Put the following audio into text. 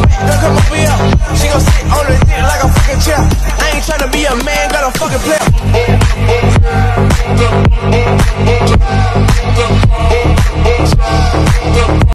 don't come over here. She gon' sit on oh, the dick like a fucking chair. I ain't tryna be a man, got a fucking player.